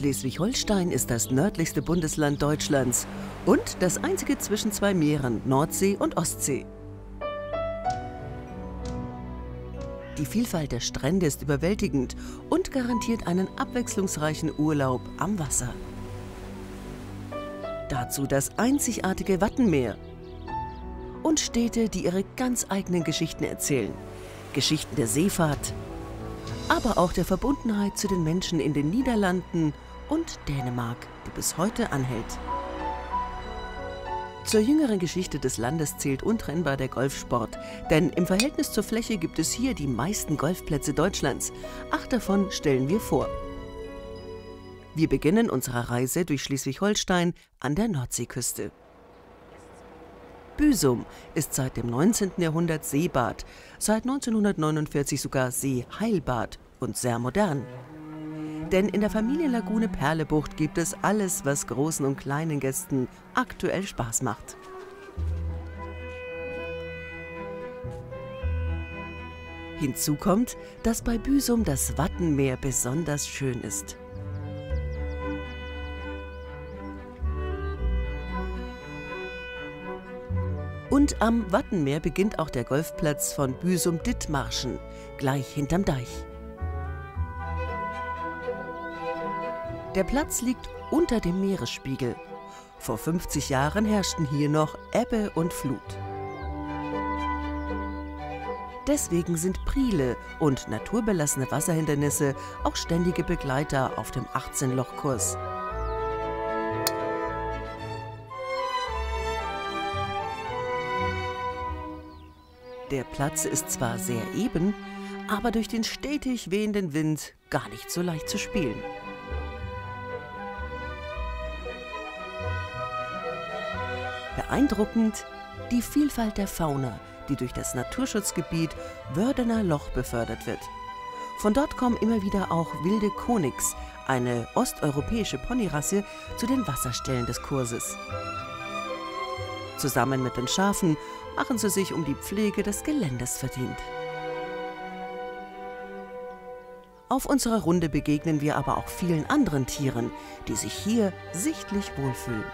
Schleswig-Holstein ist das nördlichste Bundesland Deutschlands und das einzige zwischen zwei Meeren, Nordsee und Ostsee. Die Vielfalt der Strände ist überwältigend und garantiert einen abwechslungsreichen Urlaub am Wasser. Dazu das einzigartige Wattenmeer und Städte, die ihre ganz eigenen Geschichten erzählen. Geschichten der Seefahrt, aber auch der Verbundenheit zu den Menschen in den Niederlanden und Dänemark, die bis heute anhält. Zur jüngeren Geschichte des Landes zählt untrennbar der Golfsport, denn im Verhältnis zur Fläche gibt es hier die meisten Golfplätze Deutschlands. Acht davon stellen wir vor. Wir beginnen unsere Reise durch Schleswig-Holstein an der Nordseeküste. Büsum ist seit dem 19. Jahrhundert Seebad, seit 1949 sogar Seeheilbad und sehr modern. Denn in der Familienlagune Perlebucht gibt es alles, was großen und kleinen Gästen aktuell Spaß macht. Hinzu kommt, dass bei Büsum das Wattenmeer besonders schön ist. Und am Wattenmeer beginnt auch der Golfplatz von Büsum-Dithmarschen, gleich hinterm Deich. Der Platz liegt unter dem Meeresspiegel. Vor 50 Jahren herrschten hier noch Ebbe und Flut. Deswegen sind Priele und naturbelassene Wasserhindernisse auch ständige Begleiter auf dem 18-Loch-Kurs. Der Platz ist zwar sehr eben, aber durch den stetig wehenden Wind gar nicht so leicht zu spielen. Beeindruckend die Vielfalt der Fauna, die durch das Naturschutzgebiet Wördener Loch befördert wird. Von dort kommen immer wieder auch wilde Konix, eine osteuropäische Ponyrasse, zu den Wasserstellen des Kurses. Zusammen mit den Schafen machen sie sich um die Pflege des Geländes verdient. Auf unserer Runde begegnen wir aber auch vielen anderen Tieren, die sich hier sichtlich wohlfühlen.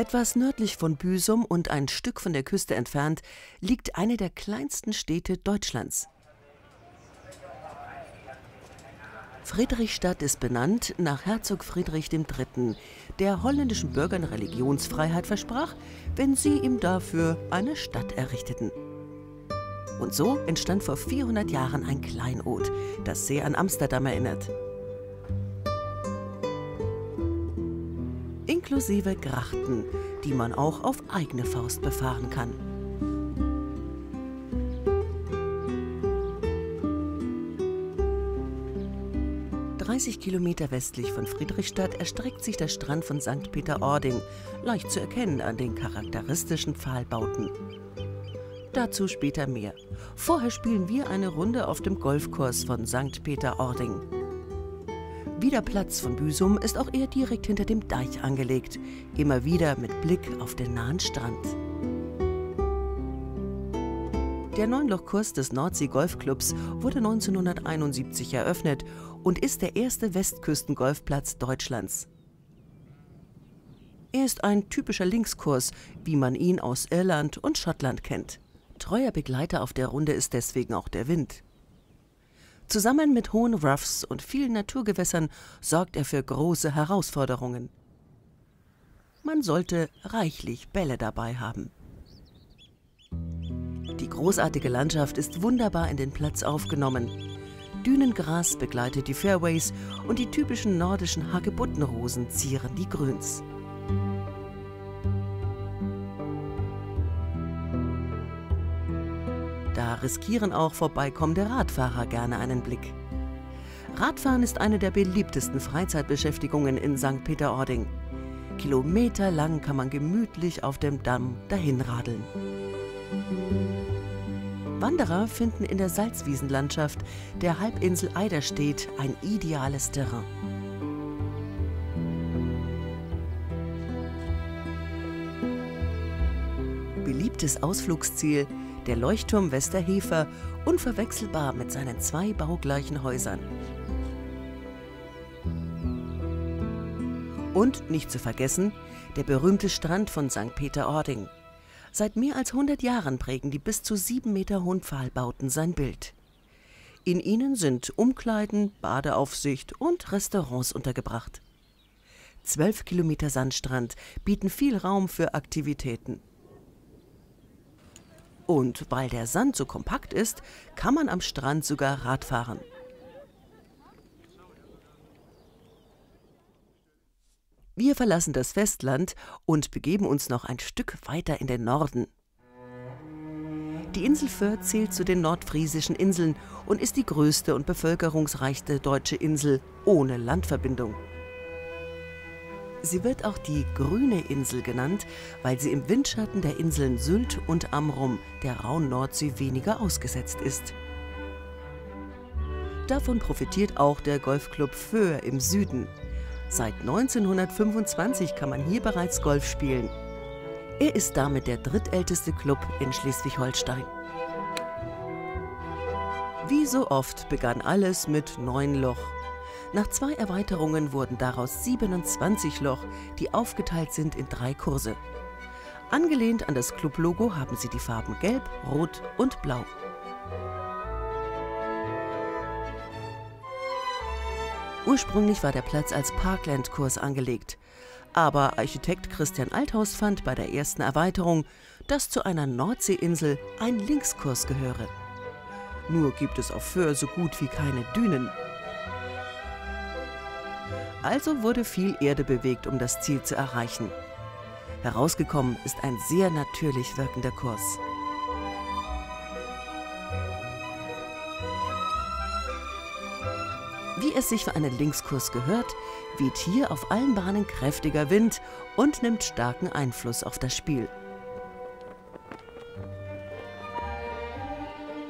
Etwas nördlich von Büsum und ein Stück von der Küste entfernt liegt eine der kleinsten Städte Deutschlands, Friedrichstadt ist benannt nach Herzog Friedrich III., der holländischen Bürgern Religionsfreiheit versprach, wenn sie ihm dafür eine Stadt errichteten. Und so entstand vor 400 Jahren ein Kleinod, das sehr an Amsterdam erinnert. Inklusive Grachten, die man auch auf eigene Faust befahren kann. 30 Kilometer westlich von Friedrichstadt erstreckt sich der Strand von St. Peter-Ording, leicht zu erkennen an den charakteristischen Pfahlbauten. Dazu später mehr. Vorher spielen wir eine Runde auf dem Golfkurs von St. Peter-Ording. Wie der Platz von Büsum ist auch er direkt hinter dem Deich angelegt, immer wieder mit Blick auf den nahen Strand. Der Neunlochkurs des Nordsee Golfclubs wurde 1971 eröffnet und ist der erste Westküsten-Golfplatz Deutschlands. Er ist ein typischer Linkskurs, wie man ihn aus Irland und Schottland kennt. Treuer Begleiter auf der Runde ist deswegen auch der Wind. Zusammen mit hohen Roughs und vielen Naturgewässern sorgt er für große Herausforderungen. Man sollte reichlich Bälle dabei haben. Die großartige Landschaft ist wunderbar in den Platz aufgenommen. Dünengras begleitet die Fairways und die typischen nordischen Hagebuttenrosen zieren die Grüns. Riskieren auch vorbeikommende Radfahrer gerne einen Blick. Radfahren ist eine der beliebtesten Freizeitbeschäftigungen in St. Peter-Ording. Kilometerlang kann man gemütlich auf dem Damm dahinradeln. Wanderer finden in der Salzwiesenlandschaft der Halbinsel Eiderstedt ein ideales Terrain. Beliebtes Ausflugsziel Der Leuchtturm Westerhefer, unverwechselbar mit seinen zwei baugleichen Häusern. Und nicht zu vergessen, der berühmte Strand von St. Peter-Ording. Seit mehr als 100 Jahren prägen die bis zu sieben Meter hohen Pfahlbauten sein Bild. In ihnen sind Umkleiden, Badeaufsicht und Restaurants untergebracht. Zwölf Kilometer Sandstrand bieten viel Raum für Aktivitäten. Und weil der Sand so kompakt ist, kann man am Strand sogar Rad fahren. Wir verlassen das Festland und begeben uns noch ein Stück weiter in den Norden. Die Insel Föhr zählt zu den nordfriesischen Inseln und ist die größte und bevölkerungsreichste deutsche Insel ohne Landverbindung. Sie wird auch die Grüne Insel genannt, weil sie im Windschatten der Inseln Sylt und Amrum der rauen Nordsee weniger ausgesetzt ist. Davon profitiert auch der Golfclub Föhr im Süden, Seit 1925 kann man hier bereits Golf spielen. Er ist damit der drittälteste Club in Schleswig-Holstein. Wie so oft begann alles mit neun Loch. Nach zwei Erweiterungen wurden daraus 27 Loch, die aufgeteilt sind in drei Kurse. Angelehnt an das Clublogo haben sie die Farben Gelb, Rot und Blau. Ursprünglich war der Platz als Parkland-Kurs angelegt. Aber Architekt Christian Althaus fand bei der ersten Erweiterung, dass zu einer Nordseeinsel ein Linkskurs gehöre. Nur gibt es auf Föhr so gut wie keine Dünen. Also wurde viel Erde bewegt, um das Ziel zu erreichen. Herausgekommen ist ein sehr natürlich wirkender Kurs. Wie es sich für einen Linkskurs gehört, weht hier auf allen Bahnen kräftiger Wind und nimmt starken Einfluss auf das Spiel.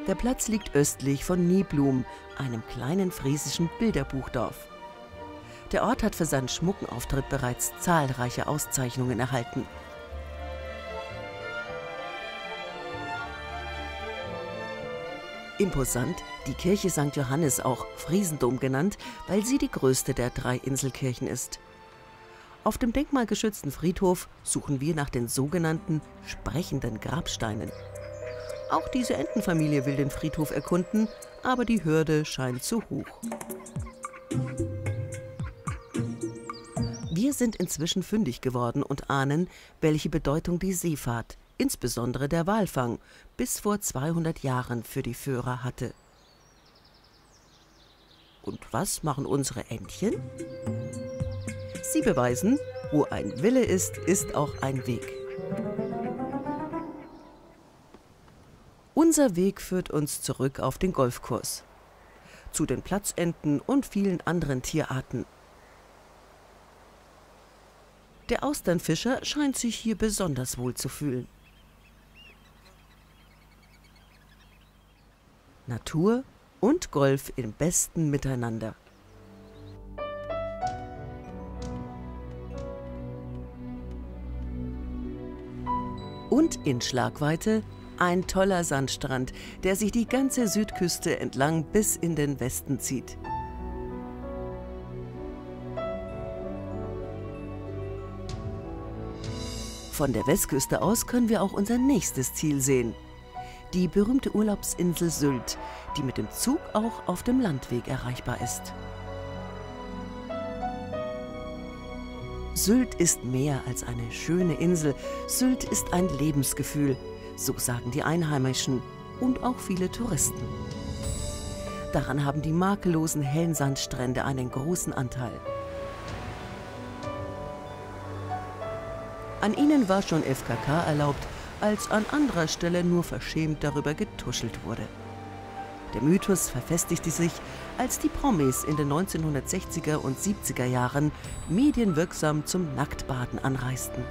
Der Platz liegt östlich von Nieblum, einem kleinen friesischen Bilderbuchdorf. Der Ort hat für seinen schmucken Auftritt bereits zahlreiche Auszeichnungen erhalten. Imposant die Kirche St. Johannes, auch Friesendom genannt, weil sie die größte der drei Inselkirchen ist. Auf dem denkmalgeschützten Friedhof suchen wir nach den sogenannten sprechenden Grabsteinen. Auch diese Entenfamilie will den Friedhof erkunden, aber die Hürde scheint zu hoch. Wir sind inzwischen fündig geworden und ahnen, welche Bedeutung die Seefahrt insbesondere der Walfang, bis vor 200 Jahren für die Führer hatte. Und was machen unsere Entchen? Sie beweisen, wo ein Wille ist, ist auch ein Weg. Unser Weg führt uns zurück auf den Golfkurs. Zu den Platzenten und vielen anderen Tierarten. Der Austernfischer scheint sich hier besonders wohl zu fühlen. Natur und Golf im besten Miteinander. Und in Schlagweite ein toller Sandstrand, der sich die ganze Südküste entlang bis in den Westen zieht. Von der Westküste aus können wir auch unser nächstes Ziel sehen – die berühmte Urlaubsinsel Sylt, die mit dem Zug auch auf dem Landweg erreichbar ist. Sylt ist mehr als eine schöne Insel, Sylt ist ein Lebensgefühl, so sagen die Einheimischen und auch viele Touristen. Daran haben die makellosen hellen Sandstrände einen großen Anteil. An ihnen war schon FKK erlaubt, als an anderer Stelle nur verschämt darüber getuschelt wurde. Der Mythos verfestigte sich, als die Promis in den 1960er und 70er Jahren medienwirksam zum Nacktbaden anreisten.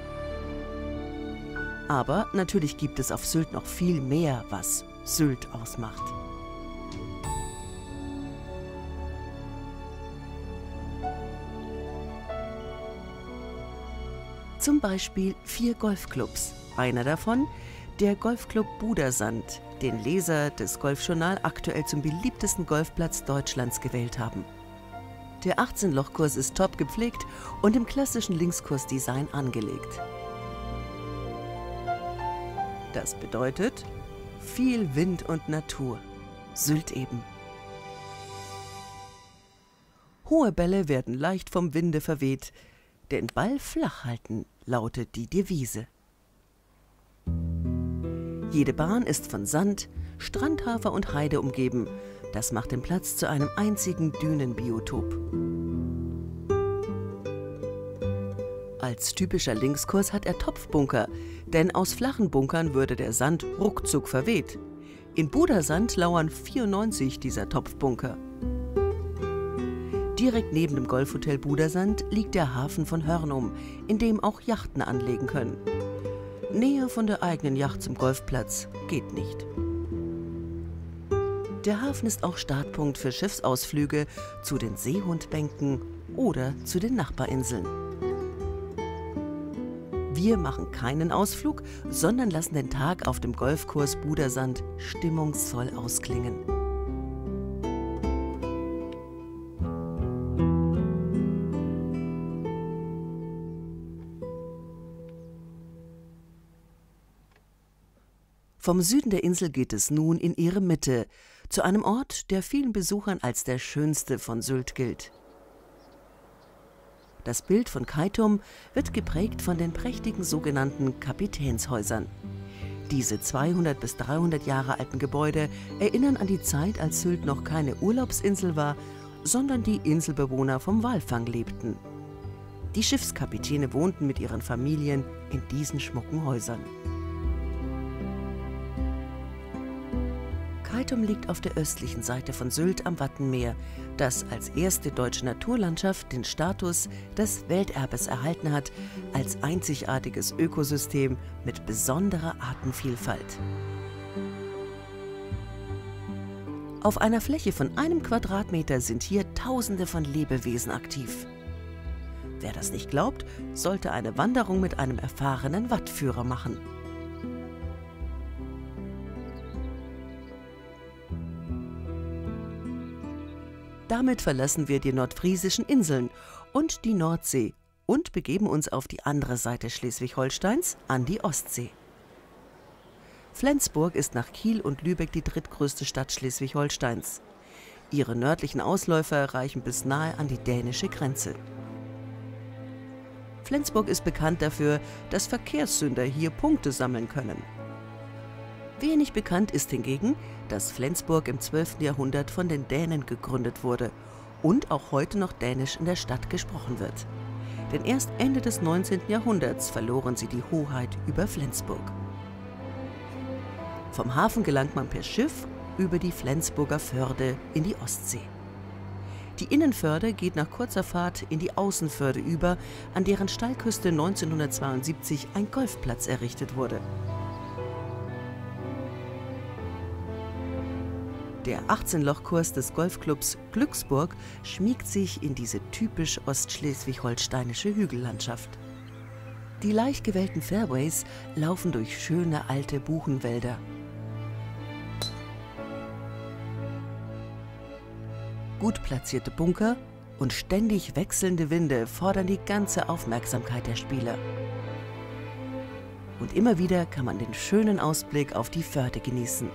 Aber natürlich gibt es auf Sylt noch viel mehr, was Sylt ausmacht. Zum Beispiel vier Golfclubs, einer davon, Der Golfclub Budersand, den Leser des Golfjournal aktuell zum beliebtesten Golfplatz Deutschlands gewählt haben. Der 18-Loch-Kurs ist top gepflegt und im klassischen Linkskursdesign angelegt. Das bedeutet viel Wind und Natur. Sylt eben. Hohe Bälle werden leicht vom Winde verweht. Den Ball flach halten lautet die Devise. Jede Bahn ist von Sand, Strandhafer und Heide umgeben. Das macht den Platz zu einem einzigen Dünenbiotop. Als typischer Linkskurs hat er Topfbunker, denn aus flachen Bunkern würde der Sand ruckzuck verweht. In Budersand lauern 94 dieser Topfbunker. Direkt neben dem Golfhotel Budersand liegt der Hafen von Hörnum, in dem auch Yachten anlegen können. Näher von der eigenen Yacht zum Golfplatz geht nicht. Der Hafen ist auch Startpunkt für Schiffsausflüge zu den Seehundbänken oder zu den Nachbarinseln. Wir machen keinen Ausflug, sondern lassen den Tag auf dem Golfkurs Budersand stimmungsvoll ausklingen. Vom Süden der Insel geht es nun in ihre Mitte, zu einem Ort, der vielen Besuchern als der schönste von Sylt gilt. Das Bild von Kaitum wird geprägt von den prächtigen sogenannten Kapitänshäusern. Diese 200 bis 300 Jahre alten Gebäude erinnern an die Zeit, als Sylt noch keine Urlaubsinsel war, sondern die Inselbewohner vom Walfang lebten. Die Schiffskapitäne wohnten mit ihren Familien in diesen schmucken Häusern. Keitum liegt auf der östlichen Seite von Sylt am Wattenmeer, das als erste deutsche Naturlandschaft den Status des Welterbes erhalten hat, als einzigartiges Ökosystem mit besonderer Artenvielfalt. Auf einer Fläche von einem Quadratmeter sind hier Tausende von Lebewesen aktiv. Wer das nicht glaubt, sollte eine Wanderung mit einem erfahrenen Wattführer machen. Damit verlassen wir die nordfriesischen Inseln und die Nordsee und begeben uns auf die andere Seite Schleswig-Holsteins an die Ostsee. Flensburg ist nach Kiel und Lübeck die drittgrößte Stadt Schleswig-Holsteins. Ihre nördlichen Ausläufer reichen bis nahe an die dänische Grenze. Flensburg ist bekannt dafür, dass Verkehrssünder hier Punkte sammeln können. Wenig bekannt ist hingegen, dass Flensburg im 12. Jahrhundert von den Dänen gegründet wurde und auch heute noch Dänisch in der Stadt gesprochen wird. Denn erst Ende des 19. Jahrhunderts verloren sie die Hoheit über Flensburg. Vom Hafen gelangt man per Schiff über die Flensburger Förde in die Ostsee. Die Innenförde geht nach kurzer Fahrt in die Außenförde über, an deren Steilküste 1972 ein Golfplatz errichtet wurde. Der 18-Loch-Kurs des Golfclubs Glücksburg schmiegt sich in diese typisch ostschleswig-holsteinische Hügellandschaft. Die leicht gewellten Fairways laufen durch schöne alte Buchenwälder. Gut platzierte Bunker und ständig wechselnde Winde fordern die ganze Aufmerksamkeit der Spieler. Und immer wieder kann man den schönen Ausblick auf die Förde genießen.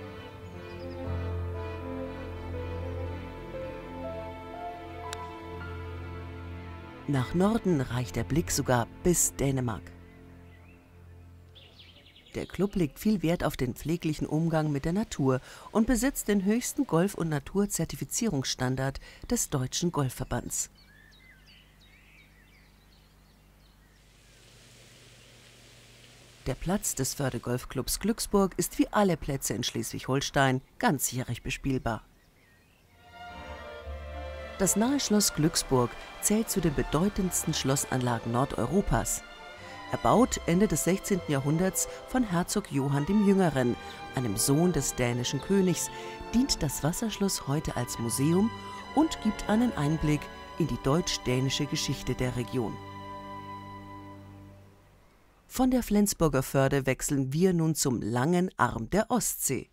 Nach Norden reicht der Blick sogar bis Dänemark. Der Club legt viel Wert auf den pfleglichen Umgang mit der Natur und besitzt den höchsten Golf- und Naturzertifizierungsstandard des Deutschen Golfverbands. Der Platz des Fördergolfclubs Glücksburg ist wie alle Plätze in Schleswig-Holstein ganzjährig bespielbar. Das nahe Schloss Glücksburg zählt zu den bedeutendsten Schlossanlagen Nordeuropas. Erbaut Ende des 16. Jahrhunderts von Herzog Johann dem Jüngeren, einem Sohn des dänischen Königs, dient das Wasserschloss heute als Museum und gibt einen Einblick in die deutsch-dänische Geschichte der Region. Von der Flensburger Förde wechseln wir nun zum langen Arm der Ostsee.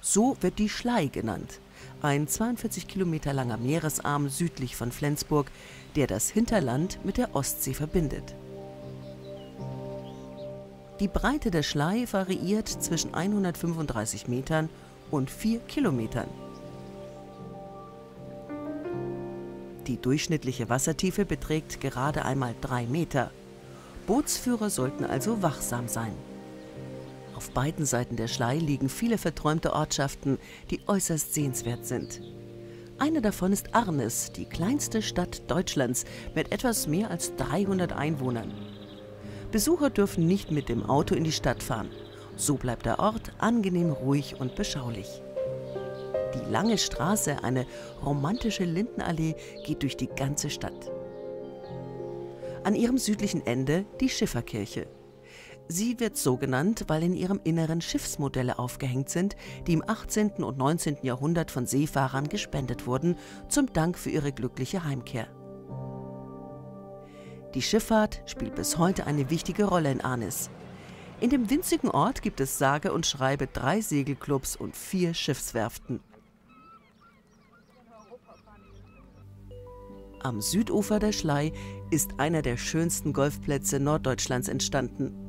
So wird die Schlei genannt, ein 42 Kilometer langer Meeresarm südlich von Flensburg, der das Hinterland mit der Ostsee verbindet. Die Breite der Schlei variiert zwischen 135 Metern und 4 Kilometern. Die durchschnittliche Wassertiefe beträgt gerade einmal 3 Meter. Bootsführer sollten also wachsam sein. Auf beiden Seiten der Schlei liegen viele verträumte Ortschaften, die äußerst sehenswert sind. Eine davon ist Arnes, die kleinste Stadt Deutschlands mit etwas mehr als 300 Einwohnern. Besucher dürfen nicht mit dem Auto in die Stadt fahren. So bleibt der Ort angenehm ruhig und beschaulich. Die lange Straße, eine romantische Lindenallee, geht durch die ganze Stadt. An ihrem südlichen Ende die Schifferkirche. Sie wird so genannt, weil in ihrem Inneren Schiffsmodelle aufgehängt sind, die im 18. und 19. Jahrhundert von Seefahrern gespendet wurden, zum Dank für ihre glückliche Heimkehr. Die Schifffahrt spielt bis heute eine wichtige Rolle in Arnis. In dem winzigen Ort gibt es sage und schreibe drei Segelclubs und vier Schiffswerften. Am Südufer der Schlei ist einer der schönsten Golfplätze Norddeutschlands entstanden.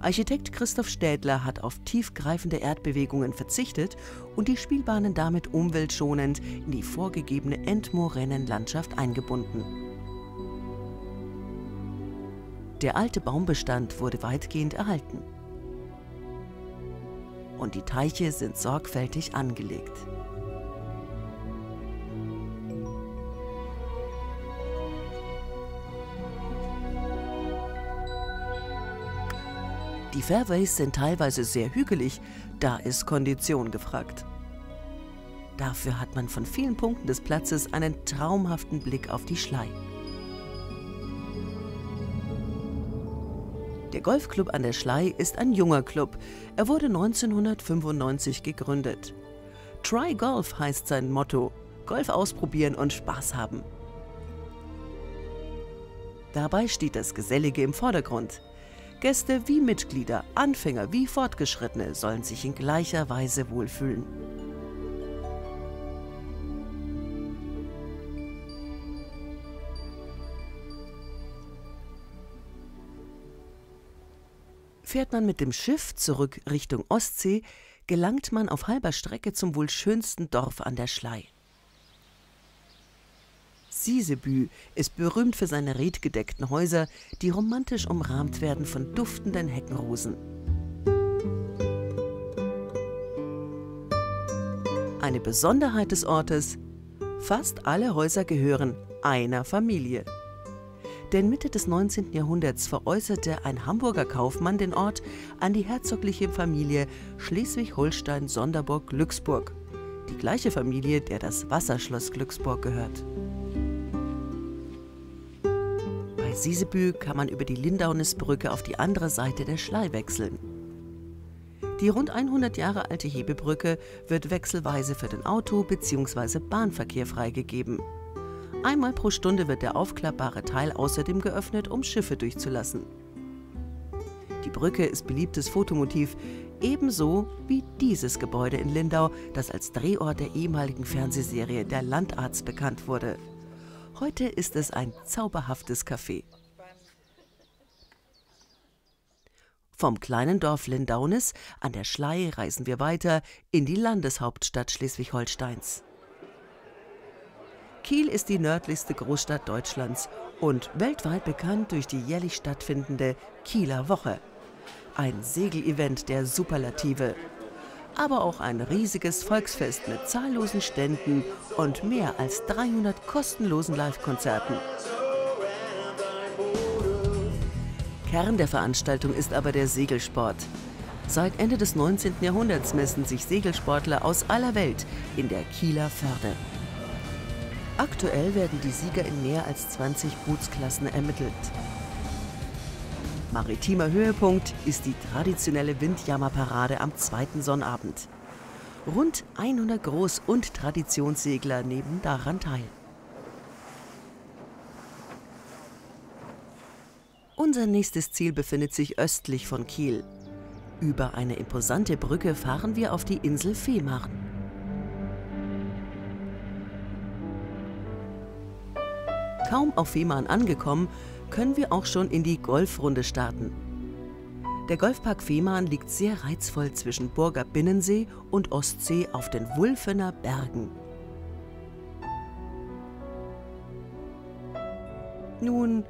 Architekt Christoph Städler hat auf tiefgreifende Erdbewegungen verzichtet und die Spielbahnen damit umweltschonend in die vorgegebene Endmoränenlandschaft eingebunden. Der alte Baumbestand wurde weitgehend erhalten. Und die Teiche sind sorgfältig angelegt. Die Fairways sind teilweise sehr hügelig, da ist Kondition gefragt. Dafür hat man von vielen Punkten des Platzes einen traumhaften Blick auf die Schlei. Der Golfclub an der Schlei ist ein junger Club. Er wurde 1995 gegründet. Try Golf heißt sein Motto. Golf ausprobieren und Spaß haben. Dabei steht das Gesellige im Vordergrund. Gäste wie Mitglieder, Anfänger wie Fortgeschrittene sollen sich in gleicher Weise wohlfühlen. Fährt man mit dem Schiff zurück Richtung Ostsee, gelangt man auf halber Strecke zum wohl schönsten Dorf an der Schlei. Sisebü ist berühmt für seine redgedeckten Häuser, die romantisch umrahmt werden von duftenden Heckenrosen. Eine Besonderheit des Ortes, fast alle Häuser gehören einer Familie. Denn Mitte des 19. Jahrhunderts veräußerte ein Hamburger Kaufmann den Ort an die herzogliche Familie Schleswig-Holstein-Sonderburg-Glücksburg, die gleiche Familie, der das Wasserschloss Glücksburg gehört. Sisebü kann man über die Lindaunisbrücke auf die andere Seite der Schlei wechseln. Die rund 100 Jahre alte Hebebrücke wird wechselweise für den Auto- bzw. Bahnverkehr freigegeben. Einmal pro Stunde wird der aufklappbare Teil außerdem geöffnet, um Schiffe durchzulassen. Die Brücke ist beliebtes Fotomotiv, ebenso wie dieses Gebäude in Lindau, das als Drehort der ehemaligen Fernsehserie Der Landarzt bekannt wurde. Heute ist es ein zauberhaftes Café. Vom kleinen Dorf Lindaunis an der Schlei reisen wir weiter in die Landeshauptstadt Schleswig-Holsteins. Kiel ist die nördlichste Großstadt Deutschlands und weltweit bekannt durch die jährlich stattfindende Kieler Woche. Ein Segelevent der Superlative, aber auch ein riesiges Volksfest mit zahllosen Ständen und mehr als 300 kostenlosen Live-Konzerten. Kern der Veranstaltung ist aber der Segelsport. Seit Ende des 19. Jahrhunderts messen sich Segelsportler aus aller Welt in der Kieler Förde. Aktuell werden die Sieger in mehr als 20 Bootsklassen ermittelt. Maritimer Höhepunkt ist die traditionelle Windjammerparade am zweiten Sonnabend. Rund 100 Groß- und Traditionssegler nehmen daran teil. Unser nächstes Ziel befindet sich östlich von Kiel. Über eine imposante Brücke fahren wir auf die Insel Fehmarn. Kaum auf Fehmarn angekommen, können wir auch schon in die Golfrunde starten. Der Golfpark Fehmarn liegt sehr reizvoll zwischen Burger Binnensee und Ostsee auf den Wulfener Bergen. Nun,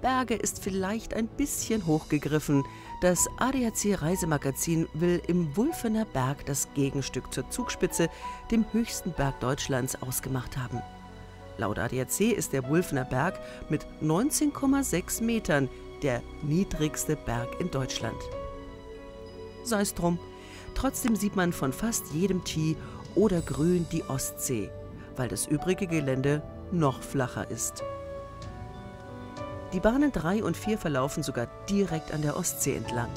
Berge ist vielleicht ein bisschen hochgegriffen. Das ADAC Reisemagazin will im Wulfener Berg das Gegenstück zur Zugspitze, dem höchsten Berg Deutschlands, ausgemacht haben. Laut ADAC ist der Wulfener Berg mit 19,6 Metern der niedrigste Berg in Deutschland. Sei es drum, trotzdem sieht man von fast jedem Tee oder Grün die Ostsee, weil das übrige Gelände noch flacher ist. Die Bahnen 3 und 4 verlaufen sogar direkt an der Ostsee entlang.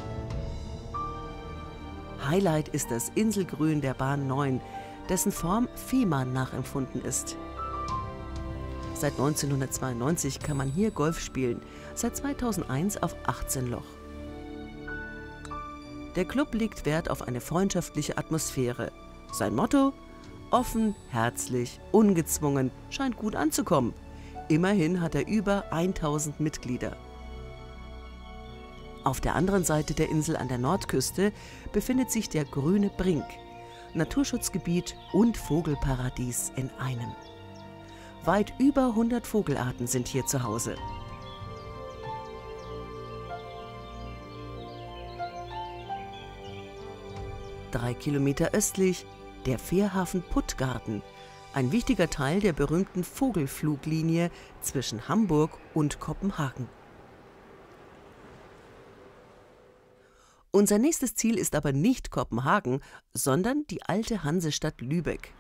Highlight ist das Inselgrün der Bahn 9, dessen Form Fehmarn nachempfunden ist. Seit 1992 kann man hier Golf spielen, seit 2001 auf 18 Loch. Der Club legt Wert auf eine freundschaftliche Atmosphäre. Sein Motto? Offen, herzlich, ungezwungen, scheint gut anzukommen. Immerhin hat er über 1000 Mitglieder. Auf der anderen Seite der Insel an der Nordküste befindet sich der Grüne Brink, Naturschutzgebiet und Vogelparadies in einem. Weit über 100 Vogelarten sind hier zu Hause. Drei Kilometer östlich der Fährhafen Puttgarten, ein wichtiger Teil der berühmten Vogelfluglinie zwischen Hamburg und Kopenhagen. Unser nächstes Ziel ist aber nicht Kopenhagen, sondern die alte Hansestadt Lübeck.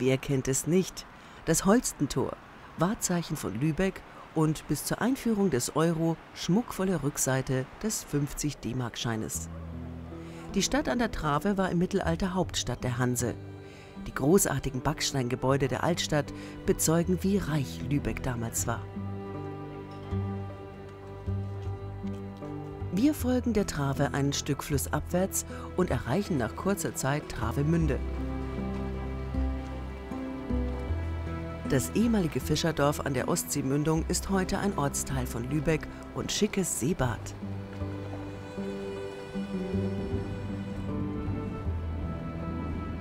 Wer kennt es nicht? Das Holstentor, Wahrzeichen von Lübeck und bis zur Einführung des Euro schmuckvolle Rückseite des 50 D-Mark-Scheines. Die Stadt an der Trave war im Mittelalter Hauptstadt der Hanse. Die großartigen Backsteingebäude der Altstadt bezeugen, wie reich Lübeck damals war. Wir folgen der Trave ein Stück flussabwärts und erreichen nach kurzer Zeit Travemünde. Das ehemalige Fischerdorf an der Ostseemündung ist heute ein Ortsteil von Lübeck und schickes Seebad.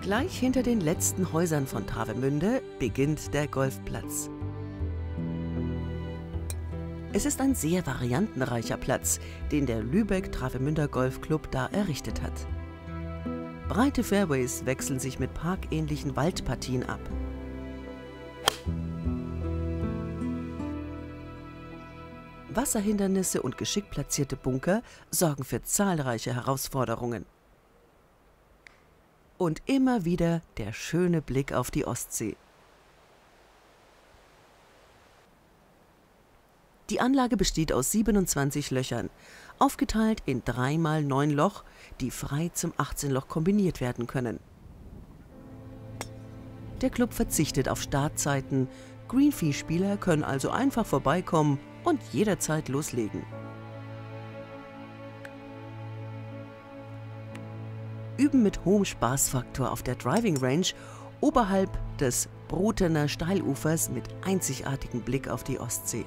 Gleich hinter den letzten Häusern von Travemünde beginnt der Golfplatz. Es ist ein sehr variantenreicher Platz, den der Lübeck-Travemünder Golfclub da errichtet hat. Breite Fairways wechseln sich mit parkähnlichen Waldpartien ab. Wasserhindernisse und geschickt platzierte Bunker sorgen für zahlreiche Herausforderungen. Und immer wieder der schöne Blick auf die Ostsee. Die Anlage besteht aus 27 Löchern, aufgeteilt in 3 x 9 Loch, die frei zum 18 Loch kombiniert werden können. Der Club verzichtet auf Startzeiten, Greenfee-Spieler können also einfach vorbeikommen und jederzeit loslegen. Üben mit hohem Spaßfaktor auf der Driving Range oberhalb des Brutener Steilufers mit einzigartigem Blick auf die Ostsee.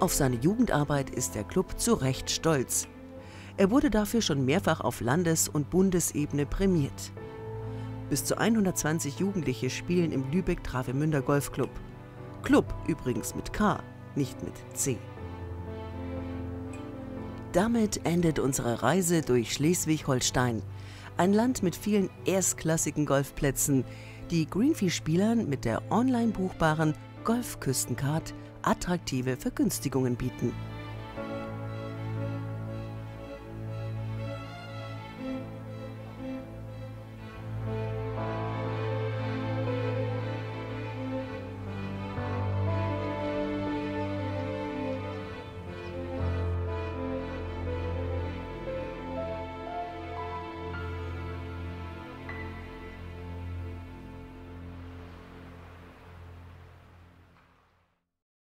Auf seine Jugendarbeit ist der Club zu Recht stolz. Er wurde dafür schon mehrfach auf Landes- und Bundesebene prämiert. Bis zu 120 Jugendliche spielen im Lübeck-Travemünder Golfclub. Club übrigens mit K, nicht mit C. Damit endet unsere Reise durch Schleswig-Holstein, ein Land mit vielen erstklassigen Golfplätzen, die Greenfee-Spielern mit der online buchbaren Golfküstencard attraktive Vergünstigungen bieten.